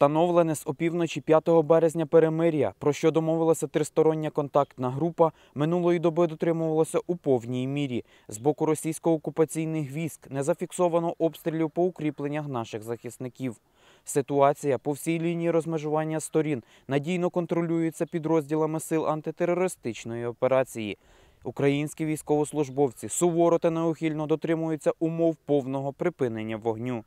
Встановлене з опівночі 5 березня перемир'я, про що домовилася тристороння контактна група, минулої доби дотримувалося у повній мірі. З боку російсько-окупаційних військ не зафіксовано обстрілів по укріпленнях наших захисників. Ситуація по всій лінії розмежування сторін надійно контролюється підрозділами сил антитерористичної операції. Українські військовослужбовці суворо та неухильно дотримуються умов повного припинення вогню.